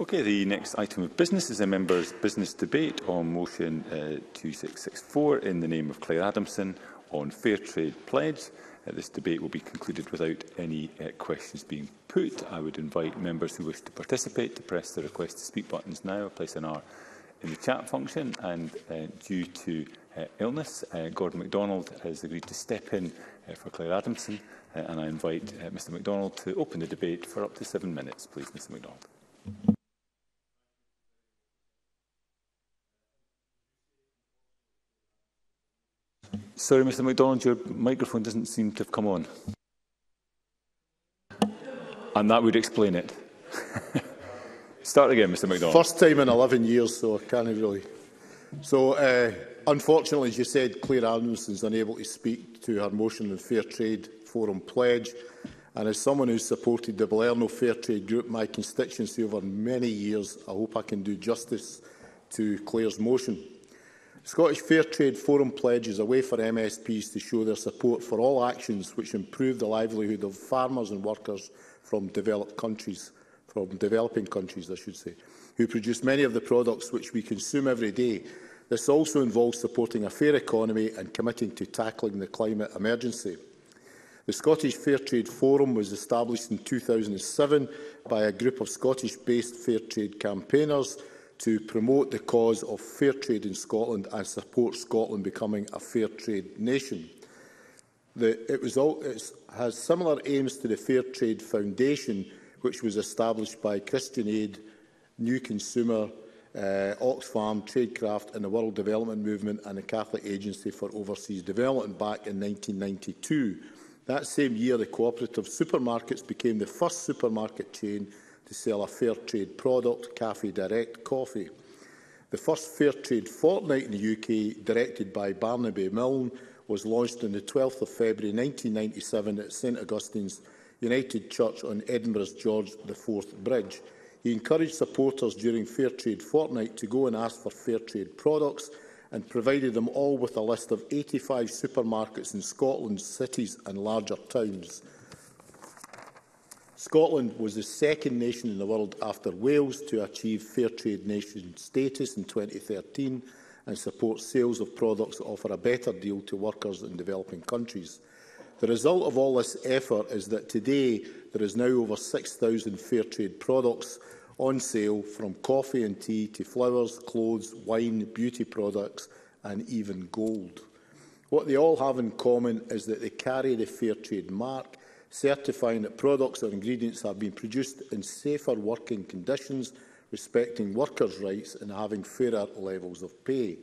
Okay, the next item of business is a member's business debate on motion uh, 2664 in the name of Claire Adamson on fair trade pledge. Uh, this debate will be concluded without any uh, questions being put. I would invite members who wish to participate to press the request to speak buttons now or place an R in the chat function. And uh, due to uh, illness, uh, Gordon MacDonald has agreed to step in uh, for Claire Adamson. Uh, and I invite uh, Mr MacDonald to open the debate for up to seven minutes, please, Mr MacDonald. Sorry, Mr MacDonald, your microphone doesn't seem to have come on. And that would explain it. Start again, Mr McDonald. First time in 11 years, so I can't really... So, uh, unfortunately, as you said, Claire Adamson is unable to speak to her motion the Fair Trade Forum pledge. And as someone who's supported the Balerno Fair Trade Group, my constituency over many years, I hope I can do justice to Claire's motion. Scottish Fair Trade Forum pledge is a way for MSPs to show their support for all actions which improve the livelihood of farmers and workers from developed countries, from developing countries, I should say, who produce many of the products which we consume every day. This also involves supporting a fair economy and committing to tackling the climate emergency. The Scottish Fair Trade Forum was established in 2007 by a group of Scottish-based fair trade campaigners to promote the cause of fair trade in Scotland and support Scotland becoming a fair trade nation. The, it, was all, it has similar aims to the Fair Trade Foundation, which was established by Christian Aid, New Consumer, uh, Oxfam, Tradecraft and the World Development Movement and the Catholic Agency for Overseas Development back in 1992. That same year, the cooperative supermarkets became the first supermarket chain to sell a fair trade product, Cafe Direct Coffee. The first fair trade fortnight in the UK, directed by Barnaby Milne, was launched on the 12th of February 1997 at St Augustine's United Church on Edinburgh's George IV Bridge. He encouraged supporters during Fair Trade Fortnight to go and ask for fair trade products and provided them all with a list of 85 supermarkets in Scotland's cities and larger towns. Scotland was the second nation in the world after Wales to achieve Fair Trade Nation status in 2013 and support sales of products that offer a better deal to workers in developing countries. The result of all this effort is that today there is now over 6,000 fair trade products on sale from coffee and tea to flowers, clothes, wine, beauty products and even gold. What they all have in common is that they carry the fair trade mark certifying that products or ingredients have been produced in safer working conditions, respecting workers' rights and having fairer levels of pay.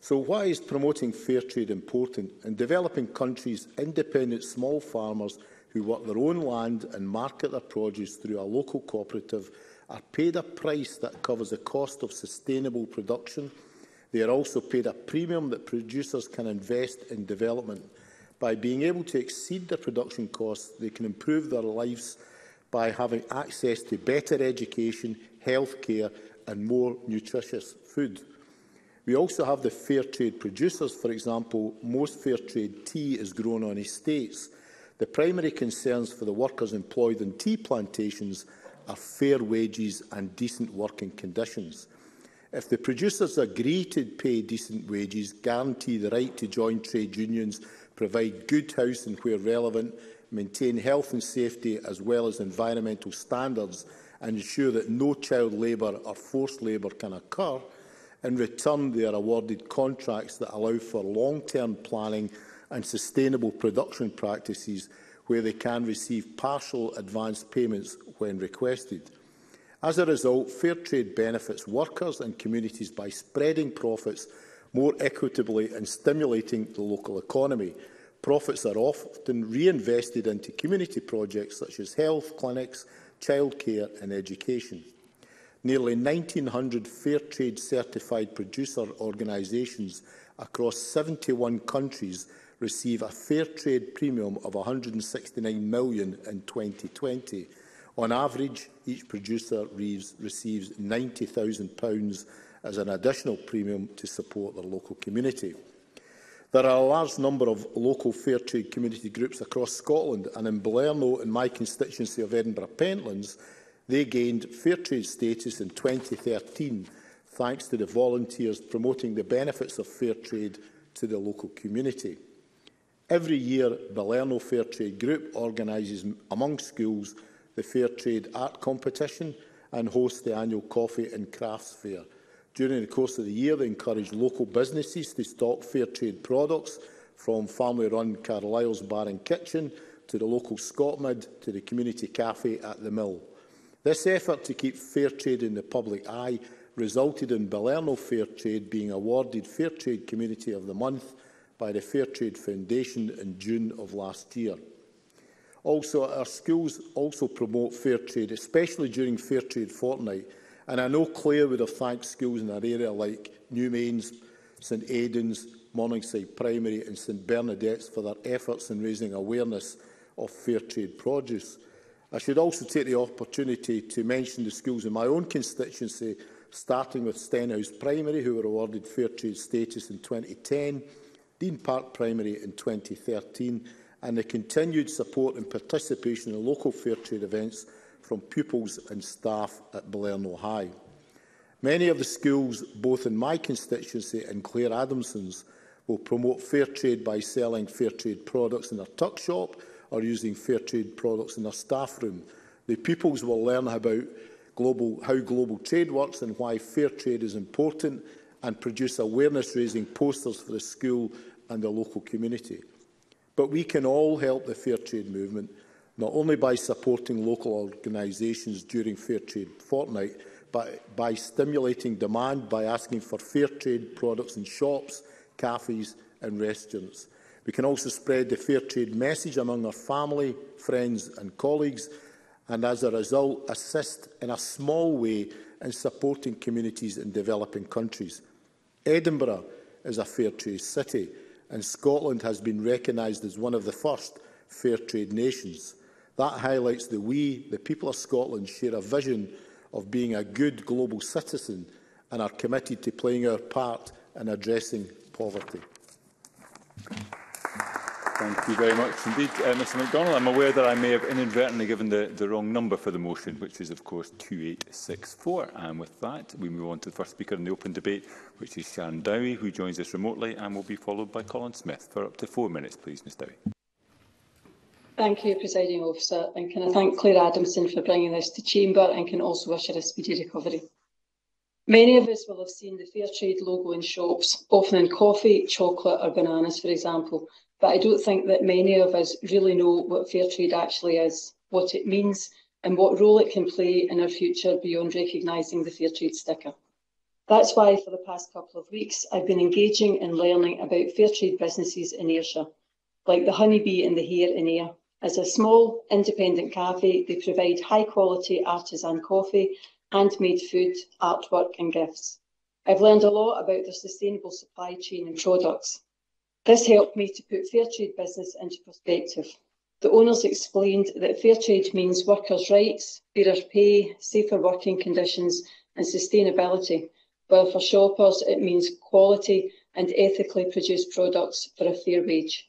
So why is promoting fair trade important? In developing countries, independent small farmers who work their own land and market their produce through a local cooperative are paid a price that covers the cost of sustainable production. They are also paid a premium that producers can invest in development. By being able to exceed their production costs, they can improve their lives by having access to better education, health care and more nutritious food. We also have the fair trade producers. For example, most fair trade tea is grown on estates. The primary concerns for the workers employed in tea plantations are fair wages and decent working conditions. If the producers agree to pay decent wages, guarantee the right to join trade unions provide good housing where relevant, maintain health and safety as well as environmental standards and ensure that no child labour or forced labour can occur. In return, they are awarded contracts that allow for long-term planning and sustainable production practices where they can receive partial advance payments when requested. As a result, fair trade benefits workers and communities by spreading profits more equitably and stimulating the local economy. Profits are often reinvested into community projects such as health clinics, childcare and education. Nearly 1,900 fair trade certified producer organisations across 71 countries receive a fair trade premium of 169 million in 2020. On average, each producer receives 90,000 pounds as an additional premium to support their local community. There are a large number of local fair trade community groups across Scotland and in Blairno, in my constituency of Edinburgh Pentlands, they gained fair trade status in 2013 thanks to the volunteers promoting the benefits of fair trade to the local community. Every year, Balerno Fair Trade Group organises among schools the Fair Trade Art Competition and hosts the annual Coffee and Crafts Fair. During the course of the year, they encouraged local businesses to stock fair trade products from family-run Carlisle's Bar and Kitchen to the local Scotmid to the community cafe at the mill. This effort to keep fair trade in the public eye resulted in Balerno Fair Trade being awarded Fair Trade Community of the Month by the Fair Trade Foundation in June of last year. Also, our schools also promote fair trade, especially during Fair Trade Fortnight, And I know Clare would have thanked schools in an area like New Mains, St Aidan's, Morningside Primary and St Bernadette's for their efforts in raising awareness of fair trade produce. I should also take the opportunity to mention the schools in my own constituency, starting with Stenhouse Primary, who were awarded fair trade status in 2010, Dean Park Primary in 2013, and the continued support and participation in local fair trade events from pupils and staff at Blairno High. Many of the schools, both in my constituency and Claire Adamson's, will promote fair trade by selling fair trade products in their tuck shop or using fair trade products in their staff room. The pupils will learn about global, how global trade works and why fair trade is important and produce awareness-raising posters for the school and the local community. But we can all help the fair trade movement not only by supporting local organisations during Fair Trade Fortnight, but by stimulating demand by asking for fair trade products in shops, cafes and restaurants. We can also spread the fair trade message among our family, friends and colleagues and as a result assist in a small way in supporting communities in developing countries. Edinburgh is a fair trade city and Scotland has been recognised as one of the first fair trade nations. That highlights that we, the people of Scotland, share a vision of being a good global citizen and are committed to playing our part in addressing poverty. Thank you very much indeed, uh, Mr MacDonald. I'm aware that I may have inadvertently given the, the wrong number for the motion, which is, of course, 2864. And with that, we move on to the first speaker in the open debate, which is Sharon Dowie, who joins us remotely and will be followed by Colin Smith. For up to four minutes, please, Ms Dowie. Thank you, Presiding Officer, and can I thank Claire Adamson for bringing this to Chamber and can also wish her a speedy recovery. Many of us will have seen the fair trade logo in shops, often in coffee, chocolate or bananas, for example, but I don't think that many of us really know what fair trade actually is, what it means and what role it can play in our future beyond recognising the fair trade sticker. That's why for the past couple of weeks I've been engaging and learning about fair trade businesses in Ayrshire, like the honeybee and the hare in Ayr, as a small independent cafe, they provide high quality artisan coffee, handmade food, artwork and gifts. I've learned a lot about their sustainable supply chain and products. This helped me to put fair trade business into perspective. The owners explained that fair trade means workers' rights, fairer pay, safer working conditions and sustainability, while for shoppers it means quality and ethically produced products for a fair wage.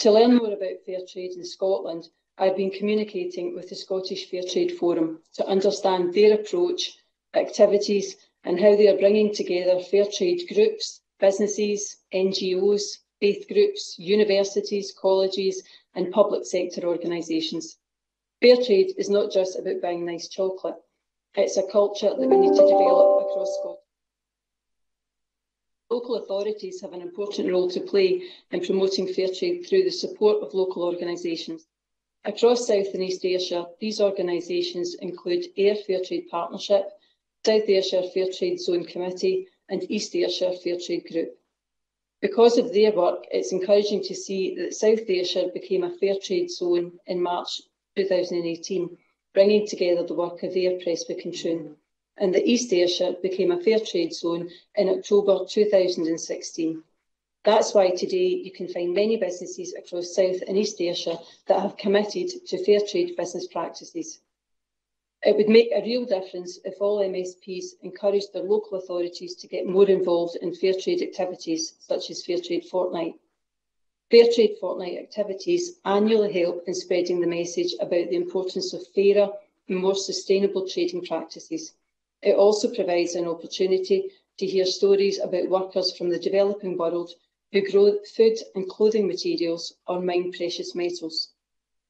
To learn more about fair trade in Scotland, I've been communicating with the Scottish Fair Trade Forum to understand their approach, activities and how they are bringing together fair trade groups, businesses, NGOs, faith groups, universities, colleges and public sector organisations. Fair trade is not just about buying nice chocolate. It's a culture that we need to develop across Scotland. Local authorities have an important role to play in promoting fair trade through the support of local organisations. Across South and East Ayrshire, these organisations include Air Fair Trade Partnership, South Ayrshire Fair Trade Zone Committee and East Ayrshire Fair Trade Group. Because of their work, it's encouraging to see that South Ayrshire became a fair trade zone in March 2018, bringing together the work of Air Press and Troon and the East Ayrshire became a fair trade zone in October 2016. That's why today you can find many businesses across South and East Ayrshire that have committed to fair trade business practices. It would make a real difference if all MSPs encouraged their local authorities to get more involved in fair trade activities such as Fair Trade Fortnight. Fair Trade Fortnight activities annually help in spreading the message about the importance of fairer and more sustainable trading practices. It also provides an opportunity to hear stories about workers from the developing world who grow food and clothing materials or mine precious metals.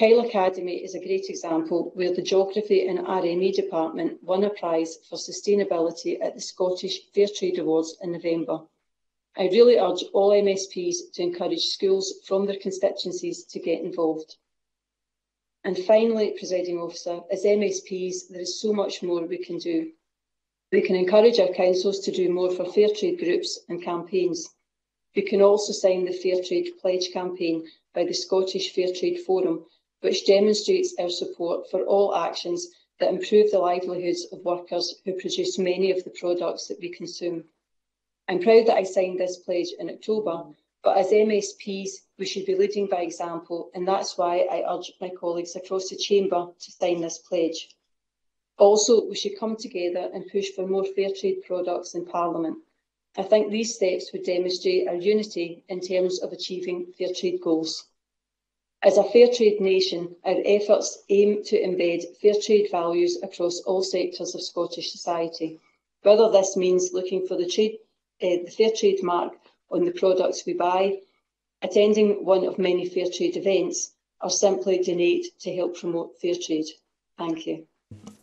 Kyle Academy is a great example where the Geography and RME department won a prize for sustainability at the Scottish Fair Trade Awards in November. I really urge all MSPs to encourage schools from their constituencies to get involved. And finally, presiding officer, as MSPs, there is so much more we can do. We can encourage our councils to do more for fair trade groups and campaigns. who can also sign the Fair Trade Pledge campaign by the Scottish Fair Trade Forum, which demonstrates our support for all actions that improve the livelihoods of workers who produce many of the products that we consume. I'm proud that I signed this pledge in October, but as MSPs, we should be leading by example, and that's why I urge my colleagues across the Chamber to sign this pledge. Also, we should come together and push for more fair trade products in Parliament. I think these steps would demonstrate our unity in terms of achieving fair trade goals. As a fair trade nation, our efforts aim to embed fair trade values across all sectors of Scottish society, whether this means looking for the, trade, uh, the fair trade mark on the products we buy, attending one of many fair trade events, or simply donate to help promote fair trade. Thank you.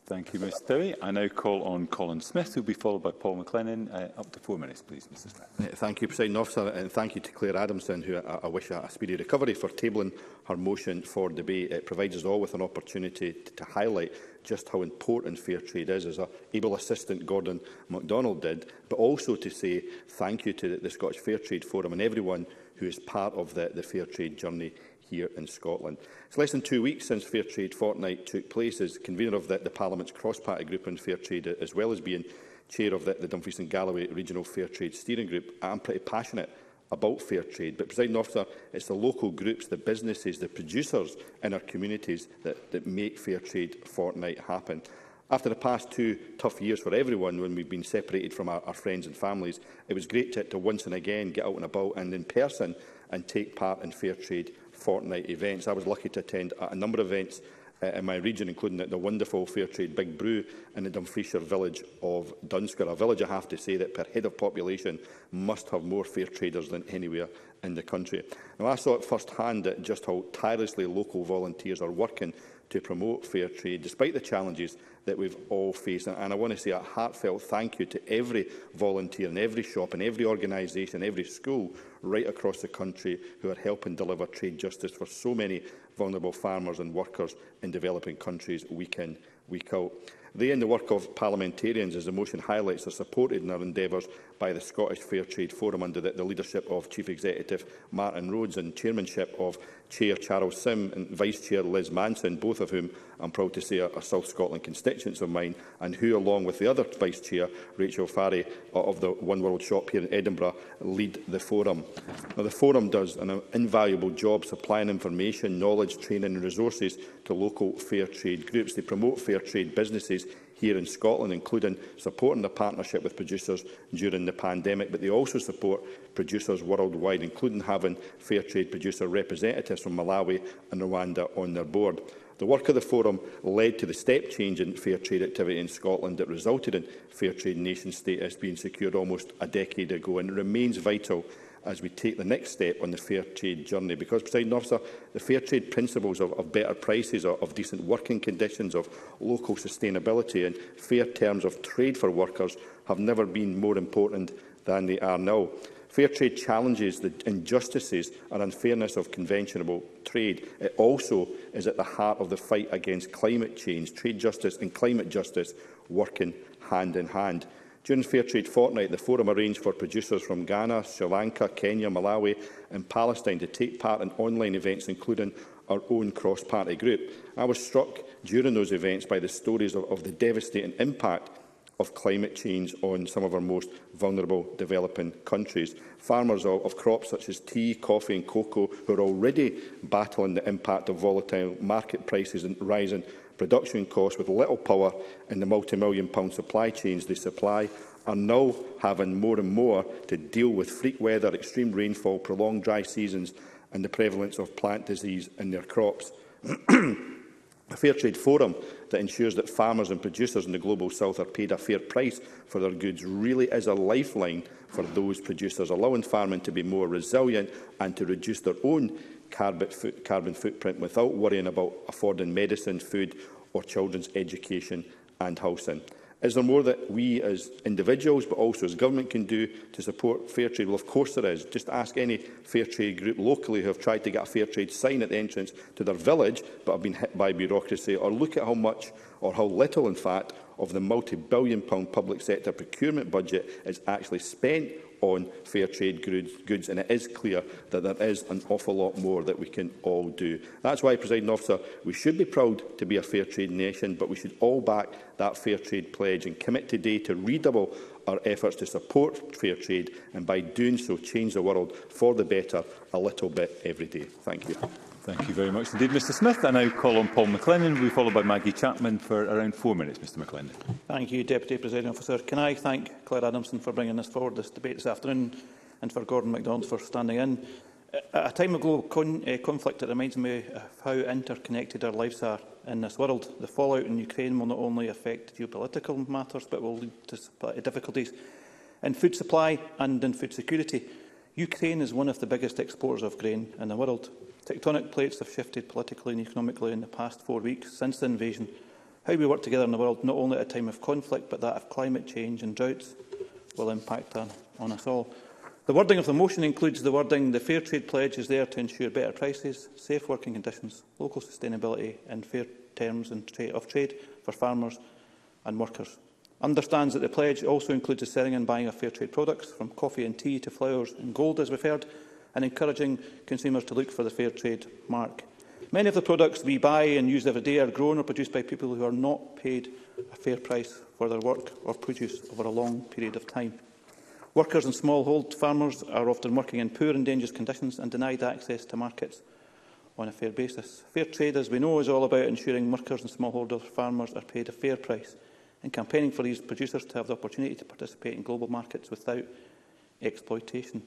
Thank you, Mr. Terry. I now call on Colin Smith, who will be followed by Paul McLennan. Uh, up to four minutes, please, Mr Smith. Thank you, President Officer, and thank you to Claire Adamson, who I, uh, I wish a speedy recovery for tabling her motion for debate. It provides us all with an opportunity to, to highlight just how important fair trade is, as our able assistant Gordon MacDonald did, but also to say thank you to the, the Scottish Fair Trade Forum and everyone who is part of the, the fair trade journey here in Scotland. It's less than two weeks since Fair Trade Fortnight took place as convener of the, the Parliament's cross-party group on fair trade, uh, as well as being chair of the, the Dumfries and Galloway Regional Fair Trade Steering Group. I'm pretty passionate about fair trade, but, President Officer, it's the local groups, the businesses, the producers in our communities that, that make fair trade fortnight happen. After the past two tough years for everyone, when we've been separated from our, our friends and families, it was great to, to once and again get out and about and in person and take part in fair trade fortnight events. I was lucky to attend a number of events uh, in my region, including the, the wonderful fair trade Big Brew in the Dumfriesshire village of Dunsker, a village I have to say that per head of population must have more fair traders than anywhere in the country. Now, I saw it firsthand at just how tirelessly local volunteers are working to promote fair trade, despite the challenges that we've all faced. And I want to say a heartfelt thank you to every volunteer in every shop, and every organisation, every school right across the country who are helping deliver trade justice for so many vulnerable farmers and workers in developing countries week in, week out. They and the work of parliamentarians, as the motion highlights, are supported in our endeavours by the Scottish Fair Trade Forum under the, the leadership of Chief Executive Martin Rhodes and chairmanship of Chair Charles Sim and Vice Chair Liz Manson, both of whom I'm proud to say are, are South Scotland constituents of mine, and who, along with the other Vice Chair, Rachel Farry of the One World Shop here in Edinburgh, lead the forum. Now, the forum does an invaluable job supplying information, knowledge, training and resources to local fair trade groups. They promote fair trade businesses here in Scotland, including supporting the partnership with producers during the pandemic. But they also support producers worldwide, including having fair trade producer representatives from Malawi and Rwanda on their board. The work of the forum led to the step change in fair trade activity in Scotland that resulted in fair trade nation status being secured almost a decade ago and remains vital as we take the next step on the fair trade journey. Because, President Officer, the fair trade principles of, of better prices, of, of decent working conditions, of local sustainability and fair terms of trade for workers have never been more important than they are now. Fair trade challenges the injustices and unfairness of conventional trade. It also is at the heart of the fight against climate change. Trade justice and climate justice working hand in hand. During Fair Trade Fortnight, the forum arranged for producers from Ghana, Sri Lanka, Kenya, Malawi and Palestine to take part in online events, including our own cross-party group. I was struck during those events by the stories of, of the devastating impact of climate change on some of our most vulnerable developing countries. Farmers of, of crops such as tea, coffee and cocoa who are already battling the impact of volatile market prices and rising production costs with little power in the multi-million pound supply chains they supply are now having more and more to deal with freak weather, extreme rainfall, prolonged dry seasons and the prevalence of plant disease in their crops. a fair trade forum that ensures that farmers and producers in the Global South are paid a fair price for their goods really is a lifeline for those producers, allowing farming to be more resilient and to reduce their own carbon footprint without worrying about affording medicine, food or children's education and housing. Is there more that we as individuals but also as government can do to support fair trade? Well, of course there is. Just ask any fair trade group locally who have tried to get a fair trade sign at the entrance to their village but have been hit by bureaucracy or look at how much or how little, in fact, of the multi-billion pound public sector procurement budget is actually spent on fair trade goods, and it is clear that there is an awful lot more that we can all do. That's why, President Officer, we should be proud to be a fair trade nation, but we should all back that fair trade pledge and commit today to redouble our efforts to support fair trade and by doing so change the world for the better a little bit every day. Thank you. Thank you very much indeed, Mr Smith. I now call on Paul McLennan. We'll be followed by Maggie Chapman for around four minutes, Mr McLennan. Thank you, Deputy President Officer. Can I thank Claire Adamson for bringing this forward, this debate this afternoon, and for Gordon MacDonald for standing in. At a time of global con uh, conflict, it reminds me of how interconnected our lives are in this world. The fallout in Ukraine will not only affect geopolitical matters, but will lead to difficulties in food supply and in food security. Ukraine is one of the biggest exporters of grain in the world. Tectonic plates have shifted politically and economically in the past four weeks since the invasion. How we work together in the world, not only at a time of conflict, but that of climate change and droughts, will impact on, on us all. The wording of the motion includes the wording the Fair Trade Pledge is there to ensure better prices, safe working conditions, local sustainability and fair terms and tra of trade for farmers and workers. Understands that the pledge also includes the selling and buying of fair trade products, from coffee and tea to flowers and gold, as we've heard, and encouraging consumers to look for the fair trade mark. Many of the products we buy and use every day are grown or produced by people who are not paid a fair price for their work or produce over a long period of time. Workers and smallhold farmers are often working in poor and dangerous conditions and denied access to markets on a fair basis. Fair trade, as we know, is all about ensuring workers and smallholder farmers are paid a fair price and campaigning for these producers to have the opportunity to participate in global markets without exploitation.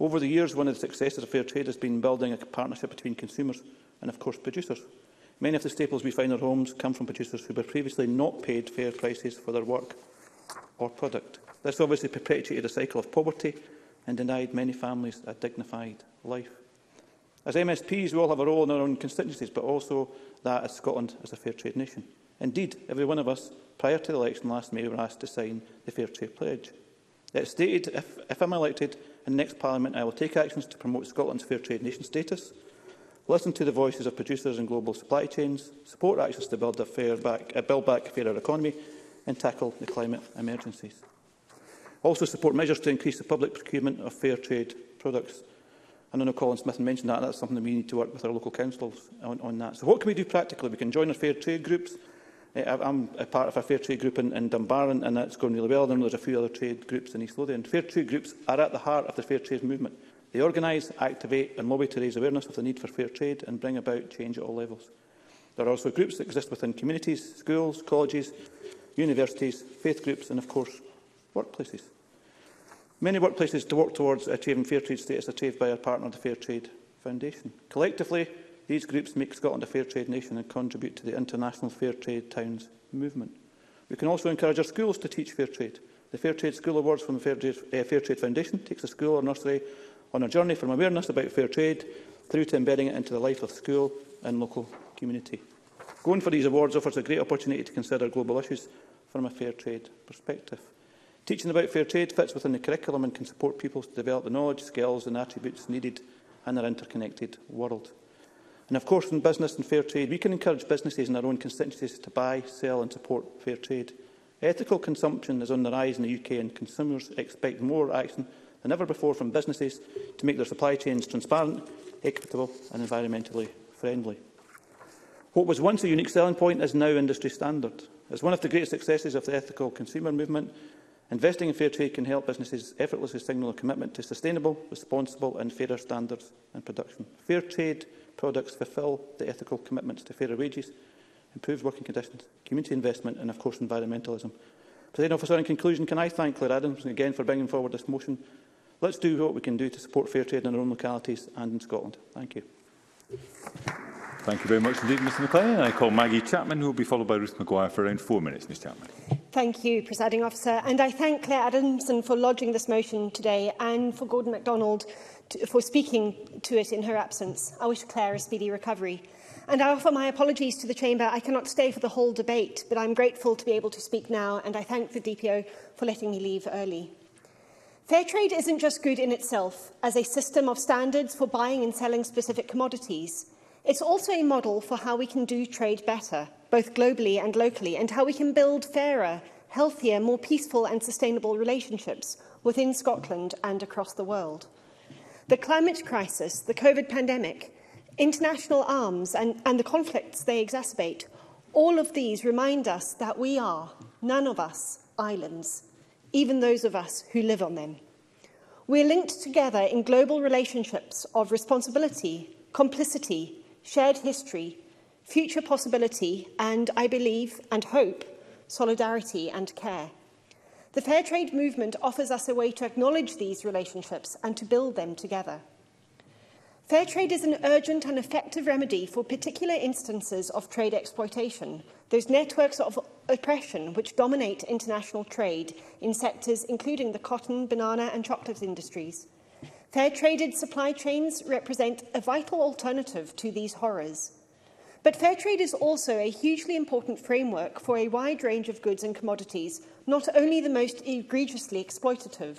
Over the years, one of the successes of fair trade has been building a partnership between consumers and, of course, producers. Many of the staples we find in our homes come from producers who were previously not paid fair prices for their work or product. This obviously perpetuated a cycle of poverty and denied many families a dignified life. As MSPs, we all have a role in our own constituencies, but also that as Scotland as a fair trade nation. Indeed, every one of us, prior to the election last May, were asked to sign the Fair Trade Pledge. It stated, if, if I'm elected, and next Parliament I will take actions to promote Scotland's fair trade nation status, listen to the voices of producers and global supply chains, support actions to build, a fair back, a uh, build back a fairer economy and tackle the climate emergencies. Also support measures to increase the public procurement of fair trade products. And I know Colin Smith mentioned that, that's something that we need to work with our local councils on, on that. So what can we do practically? We can join our fair trade groups, Uh, I'm a part of a fair trade group in, in Dunbarton and that's going really well. And there's a few other trade groups in East Lothian. Fair trade groups are at the heart of the fair trade movement. They organise, activate and lobby to raise awareness of the need for fair trade and bring about change at all levels. There are also groups that exist within communities, schools, colleges, universities, faith groups and, of course, workplaces. Many workplaces to work towards achieving fair trade status are achieved by our partner, the Fair Trade Foundation. Collectively, These groups make Scotland a fair trade nation and contribute to the international fair trade towns movement. We can also encourage our schools to teach fair trade. The Fair Trade School Awards from the Fair Trade, uh, fair trade Foundation takes a school or nursery on a journey from awareness about fair trade through to embedding it into the life of school and local community. Going for these awards offers a great opportunity to consider global issues from a fair trade perspective. Teaching about fair trade fits within the curriculum and can support pupils to develop the knowledge, skills and attributes needed in their interconnected world. And of course, in business and fair trade, we can encourage businesses in our own constituencies to buy, sell and support fair trade. Ethical consumption is on the rise in the UK and consumers expect more action than ever before from businesses to make their supply chains transparent, equitable and environmentally friendly. What was once a unique selling point is now industry standard. As one of the great successes of the ethical consumer movement, investing in fair trade can help businesses effortlessly signal a commitment to sustainable, responsible and fairer standards in production. Fair trade products fulfil the ethical commitments to fairer wages, improved working conditions, community investment and, of course, environmentalism. President Officer, in conclusion, can I thank Claire Adams again for bringing forward this motion? Let's do what we can do to support fair trade in our own localities and in Scotland. Thank you. Thank you very much indeed, Mr McLean. I call Maggie Chapman, who will be followed by Ruth Maguire for around four minutes. Ms Chapman. Thank you, Presiding Officer. And I thank Claire Adamson for lodging this motion today and for Gordon MacDonald to, for speaking to it in her absence. I wish Claire a speedy recovery. And I offer my apologies to the Chamber. I cannot stay for the whole debate, but I'm grateful to be able to speak now, and I thank the DPO for letting me leave early. Fair trade isn't just good in itself as a system of standards for buying and selling specific commodities. It's also a model for how we can do trade better, both globally and locally, and how we can build fairer, healthier, more peaceful and sustainable relationships within Scotland and across the world. The climate crisis, the COVID pandemic, international arms and, and the conflicts they exacerbate, all of these remind us that we are, none of us, islands, even those of us who live on them. We're linked together in global relationships of responsibility, complicity, shared history, future possibility, and I believe and hope, solidarity and care. The fair trade movement offers us a way to acknowledge these relationships and to build them together. Fair trade is an urgent and effective remedy for particular instances of trade exploitation, those networks of oppression which dominate international trade in sectors including the cotton, banana and chocolate industries. Fair traded supply chains represent a vital alternative to these horrors. But fair trade is also a hugely important framework for a wide range of goods and commodities, not only the most egregiously exploitative.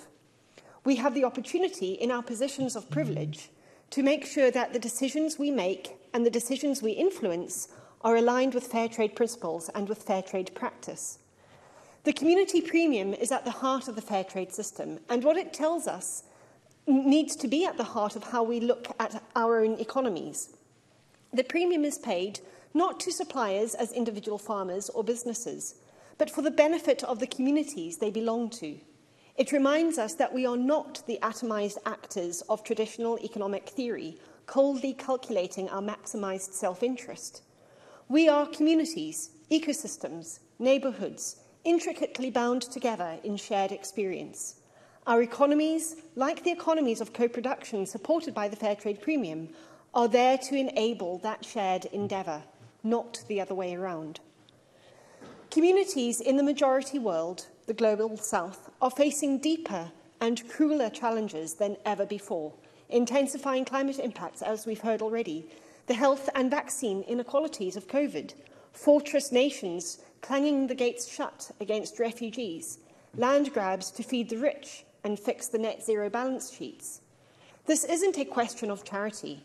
We have the opportunity in our positions of privilege to make sure that the decisions we make and the decisions we influence are aligned with fair trade principles and with fair trade practice. The community premium is at the heart of the fair trade system, and what it tells us needs to be at the heart of how we look at our own economies. The premium is paid not to suppliers as individual farmers or businesses, but for the benefit of the communities they belong to. It reminds us that we are not the atomised actors of traditional economic theory, coldly calculating our maximised self-interest. We are communities, ecosystems, neighbourhoods, intricately bound together in shared experience. Our economies, like the economies of co-production supported by the fair trade premium, are there to enable that shared endeavour, not the other way around. Communities in the majority world, the global south, are facing deeper and crueler challenges than ever before, intensifying climate impacts, as we've heard already, the health and vaccine inequalities of COVID, fortress nations clanging the gates shut against refugees, land grabs to feed the rich and fix the net zero balance sheets. This isn't a question of charity.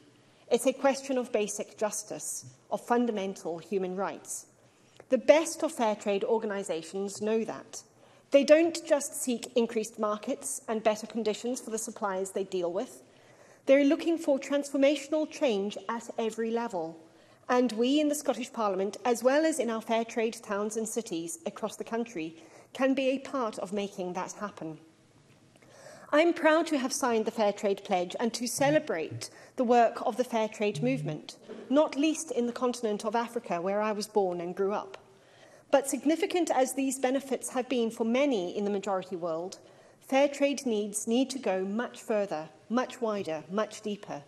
It's a question of basic justice, of fundamental human rights. The best of fair trade organisations know that. They don't just seek increased markets and better conditions for the suppliers they deal with. They're looking for transformational change at every level. And we in the Scottish Parliament, as well as in our fair trade towns and cities across the country, can be a part of making that happen. I'm proud to have signed the Fair Trade Pledge and to celebrate the work of the fair trade movement, not least in the continent of Africa where I was born and grew up. But significant as these benefits have been for many in the majority world, fair trade needs need to go much further, much wider, much deeper.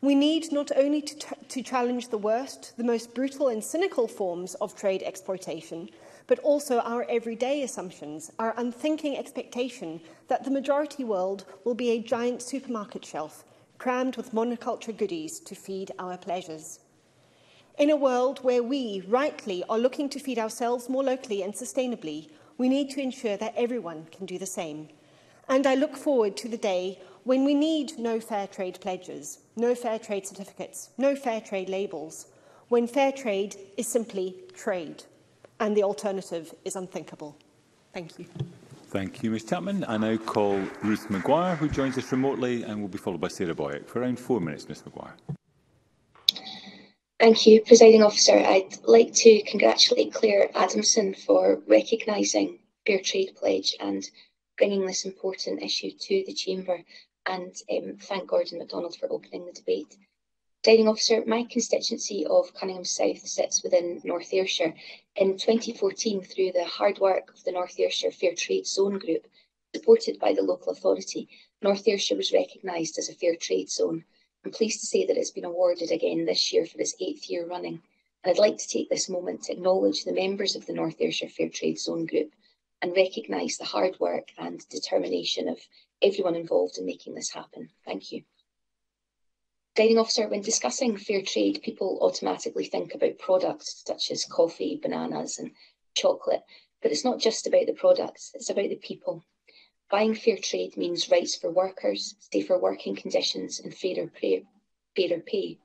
We need not only to, to challenge the worst, the most brutal and cynical forms of trade exploitation, but also our everyday assumptions, our unthinking expectation that the majority world will be a giant supermarket shelf crammed with monoculture goodies to feed our pleasures. In a world where we, rightly, are looking to feed ourselves more locally and sustainably, we need to ensure that everyone can do the same. And I look forward to the day when we need no fair trade pledges, no fair trade certificates, no fair trade labels, when fair trade is simply trade and the alternative is unthinkable. Thank you. Thank you, Ms Chapman. I now call Ruth Maguire, who joins us remotely and will be followed by Sarah Boyack. For around four minutes, Ms Maguire. Thank you, Presiding Officer. I'd like to congratulate Claire Adamson for recognising Fair Trade Pledge and bringing this important issue to the Chamber and um, thank Gordon MacDonald for opening the debate. Presiding Officer, my constituency of Cunningham South sits within North Ayrshire. In 2014, through the hard work of the North Ayrshire Fair Trade Zone Group, supported by the local authority, North Ayrshire was recognised as a fair trade zone. I'm pleased to say that it's been awarded again this year for its eighth year running. And I'd like to take this moment to acknowledge the members of the North Ayrshire Fair Trade Zone Group and recognise the hard work and determination of everyone involved in making this happen. Thank you trading officer, when discussing fair trade, people automatically think about products such as coffee, bananas, and chocolate. But it's not just about the products, it's about the people. Buying fair trade means rights for workers, safer working conditions, and fairer pay, fairer pay,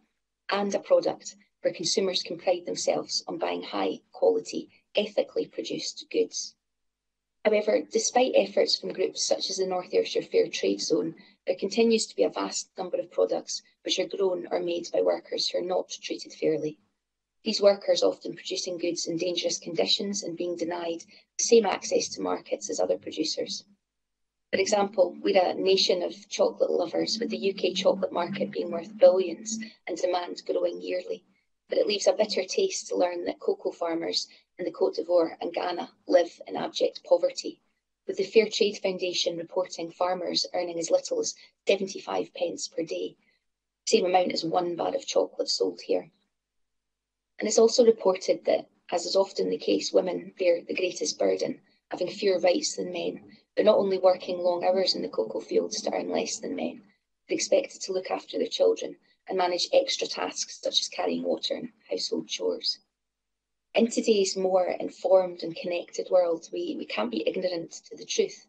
and a product where consumers can pride themselves on buying high quality, ethically produced goods. However, despite efforts from groups such as the North Ayrshire Fair Trade Zone There continues to be a vast number of products which are grown or made by workers who are not treated fairly. These workers often producing goods in dangerous conditions and being denied the same access to markets as other producers. For example, we're a nation of chocolate lovers, with the UK chocolate market being worth billions and demand growing yearly. But it leaves a bitter taste to learn that cocoa farmers in the Cote d'Ivoire and Ghana live in abject poverty with the Fair Trade Foundation reporting farmers earning as little as 75 pence per day, same amount as one bar of chocolate sold here. And it's also reported that, as is often the case, women bear the greatest burden, having fewer rights than men. They're not only working long hours in the cocoa fields to earn less than men, they're expected to look after their children and manage extra tasks such as carrying water and household chores in today's more informed and connected world, we, we can't be ignorant to the truth.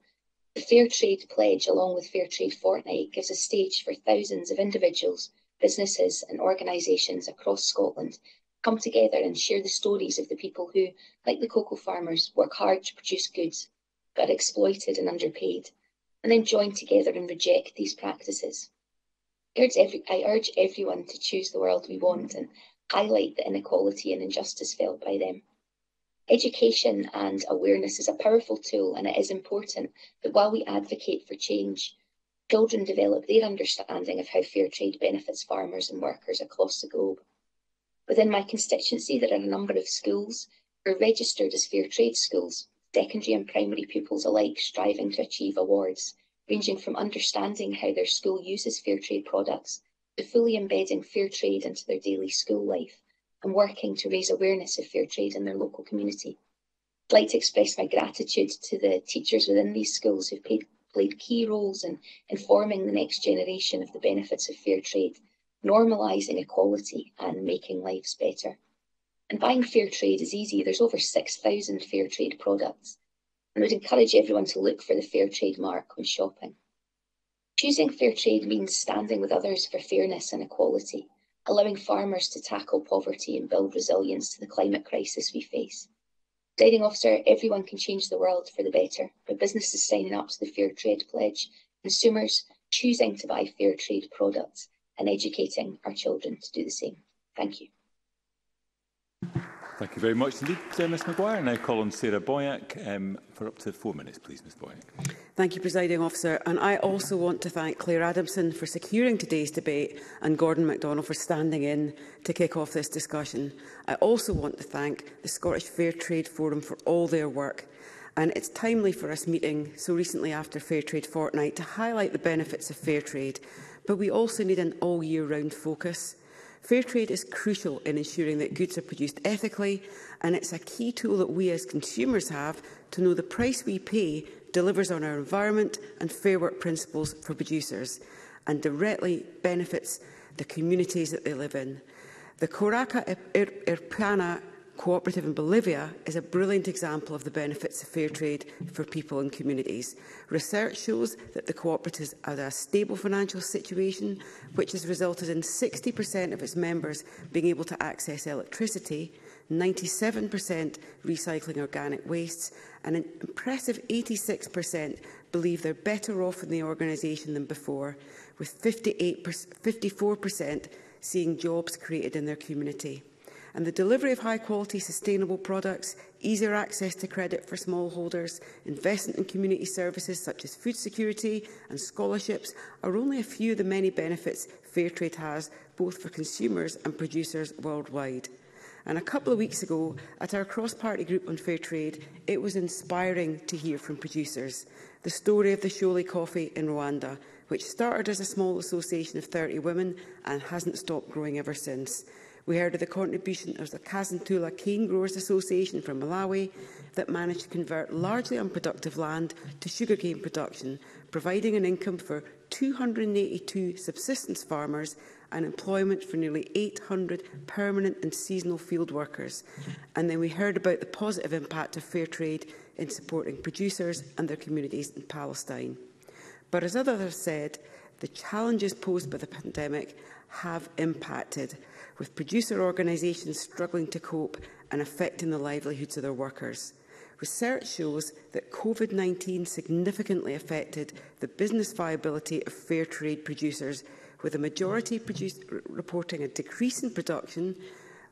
The Fair Trade Pledge, along with Fair Trade Fortnight, gives a stage for thousands of individuals, businesses, and organisations across Scotland come together and share the stories of the people who, like the cocoa farmers, work hard to produce goods but are exploited and underpaid, and then join together and reject these practices. I urge everyone to choose the world we want and highlight the inequality and injustice felt by them. Education and awareness is a powerful tool and it is important that while we advocate for change, children develop their understanding of how fair trade benefits farmers and workers across the globe. Within my constituency, there are a number of schools who are registered as fair trade schools, secondary and primary pupils alike striving to achieve awards, ranging from understanding how their school uses fair trade products fully embedding fair trade into their daily school life and working to raise awareness of fair trade in their local community. I'd like to express my gratitude to the teachers within these schools who've paid, played key roles in informing the next generation of the benefits of fair trade, normalising equality and making lives better. And buying fair trade is easy. There's over 6,000 fair trade products. And I would encourage everyone to look for the fair trade mark when shopping. Choosing fair trade means standing with others for fairness and equality, allowing farmers to tackle poverty and build resilience to the climate crisis we face. Guiding officer, everyone can change the world for the better, but businesses signing up to the Fair Trade Pledge, consumers choosing to buy fair trade products, and educating our children to do the same. Thank you. Thank you very much indeed, uh, Ms Maguire. Now call on Sarah Boyack um, for up to four minutes, please, Ms Boyack. Thank you, Presiding Officer. And I also want to thank Claire Adamson for securing today's debate and Gordon MacDonald for standing in to kick off this discussion. I also want to thank the Scottish Fair Trade Forum for all their work. And it's timely for us meeting so recently after Fair Trade Fortnight to highlight the benefits of fair trade. But we also need an all-year-round focus. Fair trade is crucial in ensuring that goods are produced ethically and it's a key tool that we as consumers have to know the price we pay delivers on our environment and fair work principles for producers and directly benefits the communities that they live in. The Koraka Irpana cooperative in Bolivia is a brilliant example of the benefits of fair trade for people and communities. Research shows that the cooperatives are a stable financial situation, which has resulted in 60% of its members being able to access electricity, 97% recycling organic wastes, and an impressive 86% believe they're better off in the organisation than before, with 58 54% seeing jobs created in their community and the delivery of high-quality sustainable products, easier access to credit for smallholders, investment in community services such as food security and scholarships are only a few of the many benefits fair trade has, both for consumers and producers worldwide. And a couple of weeks ago, at our cross-party group on fair trade, it was inspiring to hear from producers. The story of the Sholi coffee in Rwanda, which started as a small association of 30 women and hasn't stopped growing ever since. We heard of the contribution of the Kazantula Cane Growers Association from Malawi that managed to convert largely unproductive land to sugarcane production, providing an income for 282 subsistence farmers and employment for nearly 800 permanent and seasonal field workers. And then we heard about the positive impact of fair trade in supporting producers and their communities in Palestine. But as others said, the challenges posed by the pandemic have impacted with producer organisations struggling to cope and affecting the livelihoods of their workers. Research shows that COVID-19 significantly affected the business viability of fair trade producers, with a majority reporting a decrease in production,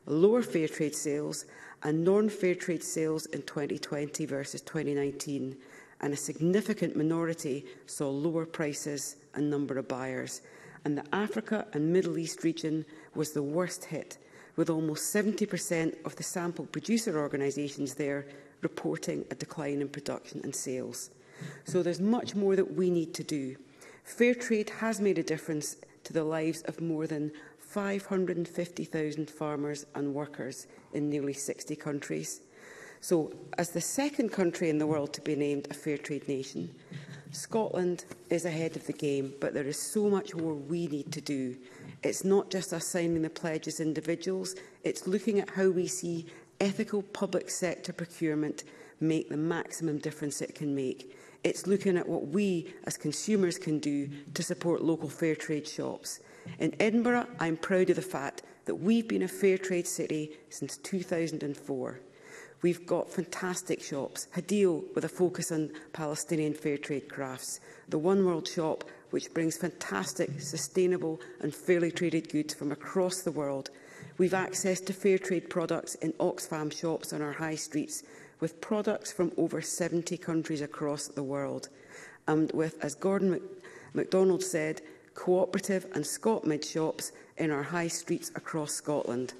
lower fair trade sales and non-fair trade sales in 2020 versus 2019, and a significant minority saw lower prices and number of buyers and the Africa and Middle East region was the worst hit, with almost 70% of the sample producer organisations there reporting a decline in production and sales. So there's much more that we need to do. Fair trade has made a difference to the lives of more than 550,000 farmers and workers in nearly 60 countries. So, as the second country in the world to be named a fair trade nation, Scotland is ahead of the game, but there is so much more we need to do. It's not just us signing the pledge as individuals, it's looking at how we see ethical public sector procurement make the maximum difference it can make. It's looking at what we as consumers can do to support local fair trade shops. In Edinburgh, I'm proud of the fact that we've been a fair trade city since 2004. We've got fantastic shops. Hadil with a focus on Palestinian fair trade crafts. The One World shop which brings fantastic, sustainable and fairly traded goods from across the world. We've access to fair trade products in Oxfam shops on our high streets with products from over 70 countries across the world. And with, as Gordon Mac MacDonald said, cooperative and Scotmid shops in our high streets across Scotland.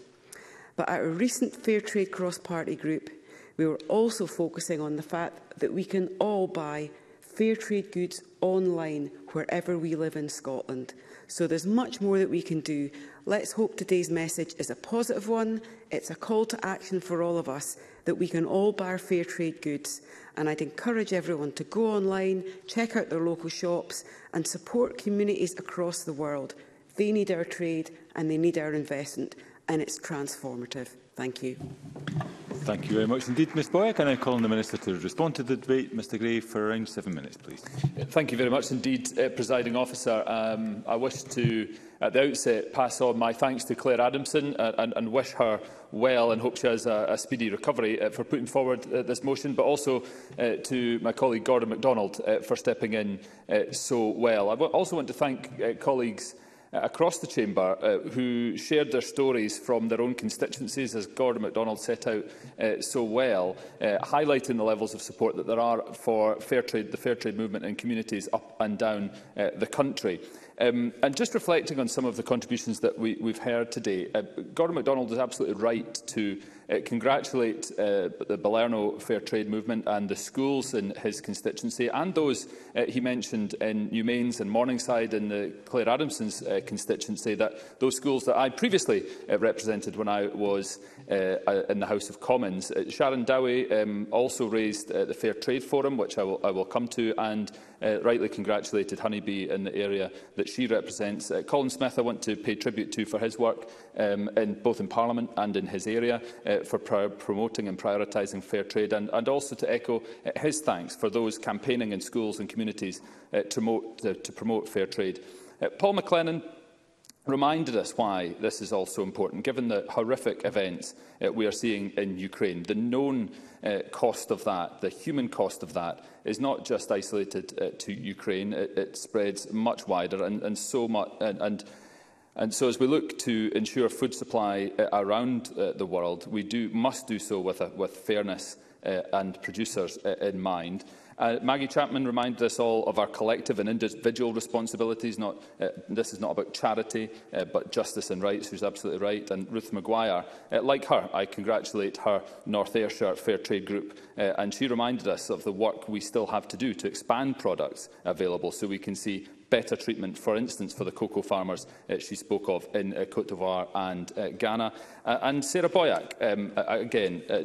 But at a recent Fair Trade cross-party group, we were also focusing on the fact that we can all buy fair trade goods online wherever we live in Scotland. So there's much more that we can do. Let's hope today's message is a positive one. It's a call to action for all of us that we can all buy fair trade goods. And I'd encourage everyone to go online, check out their local shops and support communities across the world. They need our trade and they need our investment and it's transformative. Thank you. Thank you very much indeed, Ms Boyer. Can I call on the Minister to respond to the debate? Mr Gray, for around seven minutes, please. Thank you very much indeed, uh, Presiding Officer. Um, I wish to, at the outset, pass on my thanks to Claire Adamson uh, and, and wish her well and hope she has a, a speedy recovery uh, for putting forward uh, this motion, but also uh, to my colleague Gordon MacDonald uh, for stepping in uh, so well. I also want to thank uh, colleagues Uh, across the chamber uh, who shared their stories from their own constituencies, as Gordon MacDonald set out uh, so well, uh, highlighting the levels of support that there are for fair trade, the fair trade movement in communities up and down uh, the country. Um, and just reflecting on some of the contributions that we, we've heard today, uh, Gordon MacDonald is absolutely right to uh, congratulate uh, the Balerno Fair Trade Movement and the schools in his constituency and those uh, he mentioned in Mains and Morningside and the Claire Adamson's uh, constituency, that those schools that I previously uh, represented when I was uh, in the House of Commons. Uh, Sharon Dowie um, also raised uh, the Fair Trade Forum, which I will, I will come to, and uh, rightly congratulated Honeybee in the area that she represents. Uh, Colin Smith, I want to pay tribute to for his work um, in, both in Parliament and in his area uh, for pr promoting and prioritising fair trade, and, and also to echo uh, his thanks for those campaigning in schools and communities uh, to, promote, uh, to promote fair trade. Uh, Paul McLennan reminded us why this is also important, given the horrific events uh, we are seeing in Ukraine. The known uh, cost of that, the human cost of that, is not just isolated uh, to Ukraine. It, it spreads much wider and, and so much... And, and, and so as we look to ensure food supply uh, around uh, the world, we do, must do so with, a, with fairness uh, and producers uh, in mind. Uh, Maggie Chapman reminded us all of our collective and individual responsibilities. Not, uh, this is not about charity, uh, but justice and rights, who's absolutely right. And Ruth Maguire, uh, like her, I congratulate her North Ayrshire Fair Trade Group. Uh, and she reminded us of the work we still have to do to expand products available so we can see better treatment, for instance, for the cocoa farmers uh, she spoke of in uh, Cote d'Ivoire and uh, Ghana. Uh, and Sarah Boyack, um, again, uh,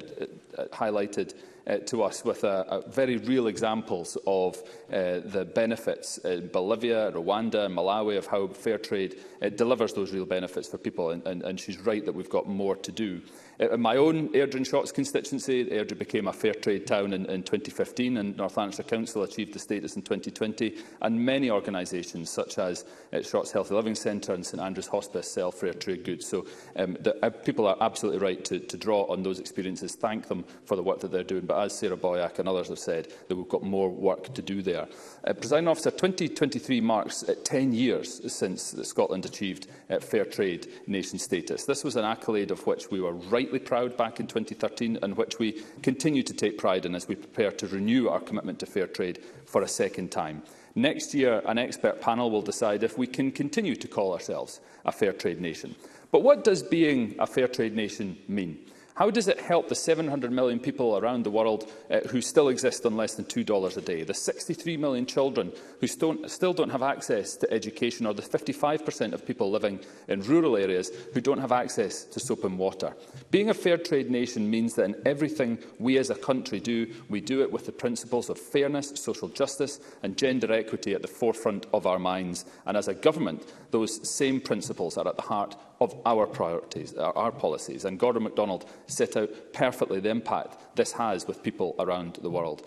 uh, highlighted uh, to us with a, a very real examples of uh, the benefits in uh, Bolivia, Rwanda and Malawi of how fair trade uh, delivers those real benefits for people. And, and, and she's right that we've got more to do. In uh, uh, my own Airdrie Shots constituency, Airdrie became a fair trade town in, in 2015 and North Lanarkshire Council achieved the status in 2020 and many organisations such as uh, Shotts Healthy Living Centre and St Andrews Hospice sell fair trade goods. So um, the, uh, people are absolutely right to, to draw on those experiences, thank them for the work that they're doing. But as Sarah Boyack and others have said, that we've got more work to do there. Uh, President Officer, 2023 marks uh, 10 years since Scotland achieved uh, fair trade nation status. This was an accolade of which we were right greatly proud back in 2013 and which we continue to take pride in as we prepare to renew our commitment to fair trade for a second time. Next year, an expert panel will decide if we can continue to call ourselves a fair trade nation. But what does being a fair trade nation mean? How does it help the 700 million people around the world uh, who still exist on less than $2 a day, the 63 million children who still don't have access to education, or the 55% of people living in rural areas who don't have access to soap and water? Being a fair trade nation means that in everything we as a country do, we do it with the principles of fairness, social justice and gender equity at the forefront of our minds. And as a government, those same principles are at the heart of our priorities, uh, our, policies. And Gordon MacDonald set out perfectly the impact this has with people around the world.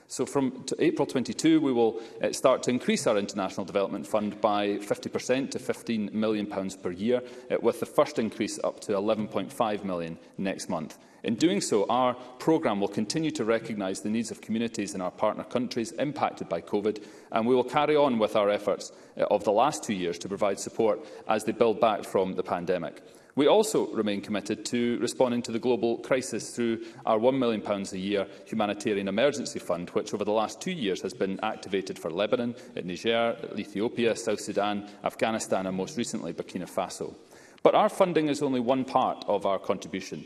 So from April 22, we will uh, start to increase our International Development Fund by 50% to £15 million pounds per year, uh, with the first increase up to £11.5 million next month. In doing so, our programme will continue to recognise the needs of communities in our partner countries impacted by COVID, and we will carry on with our efforts uh, of the last two years to provide support as they build back from the pandemic. We also remain committed to responding to the global crisis through our £1 million a year humanitarian emergency fund, which over the last two years has been activated for Lebanon, Niger, Ethiopia, South Sudan, Afghanistan and most recently Burkina Faso. But our funding is only one part of our contribution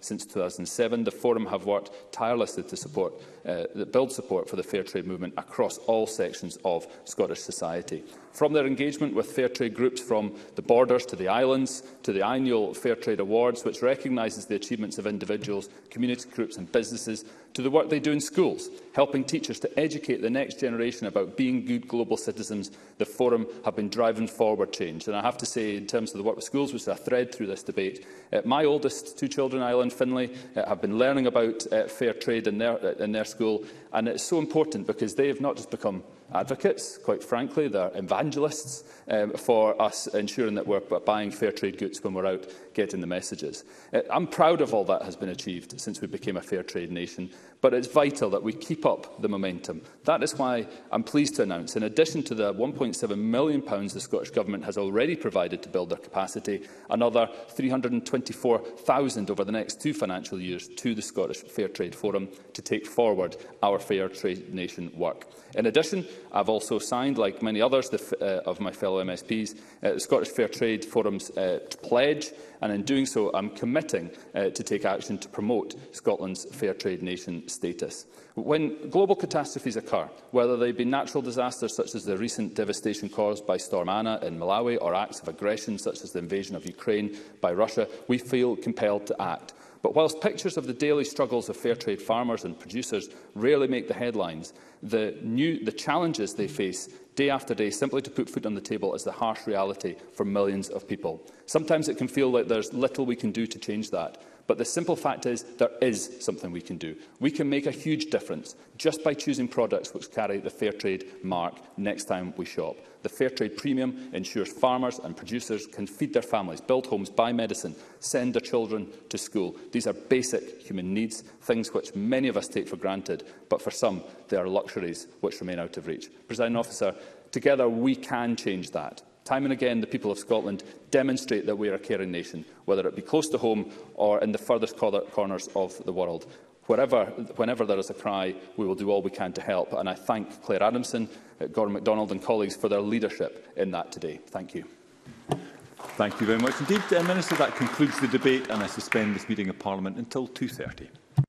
since 2007, the Forum have worked tirelessly to support, uh, build support for the fair trade movement across all sections of Scottish society. From their engagement with fair trade groups from the borders to the islands to the annual Fair Trade Awards, which recognises the achievements of individuals, community groups and businesses, to the work they do in schools, helping teachers to educate the next generation about being good global citizens, the forum have been driving forward change. And I have to say, in terms of the work with schools, which is a thread through this debate, uh, my oldest two children, Island Finlay, uh, have been learning about uh, fair trade in their, uh, in their school. And it's so important because they have not just become advocates, quite frankly, they're evangelists um, for us ensuring that we're buying fair trade goods when we're out getting the messages. Uh, I'm proud of all that has been achieved since we became a fair trade nation, but it's vital that we keep up the momentum. That is why I'm pleased to announce, in addition to the £1.7 million the Scottish Government has already provided to build their capacity, another 324,000 over the next two financial years to the Scottish Fair Trade Forum to take forward our Fair Trade Nation work. In addition, I've also signed, like many others the, uh, of my fellow MSPs, uh, the Scottish Fair Trade Forum's uh, pledge, and in doing so, I'm committing uh, to take action to promote Scotland's fair trade nation status. When global catastrophes occur, whether they be natural disasters such as the recent devastation caused by Storm Anna in Malawi or acts of aggression such as the invasion of Ukraine by Russia, we feel compelled to act. But whilst pictures of the daily struggles of fair trade farmers and producers rarely make the headlines, the, new, the challenges they face day after day simply to put food on the table is the harsh reality for millions of people. Sometimes it can feel like there's little we can do to change that. But the simple fact is there is something we can do. We can make a huge difference just by choosing products which carry the fair trade mark next time we shop. The fair trade premium ensures farmers and producers can feed their families, build homes, buy medicine, send their children to school. These are basic human needs, things which many of us take for granted, but for some they are luxuries which remain out of reach. President Officer, together we can change that. Time and again, the people of Scotland demonstrate that we are a caring nation, whether it be close to home or in the furthest corners of the world. Wherever, whenever there is a cry, we will do all we can to help. And I thank Claire Adamson, uh, Gordon MacDonald and colleagues for their leadership in that today. Thank you. Thank you very much indeed. Uh, Minister, that concludes the debate and I suspend this meeting of Parliament until 2.30.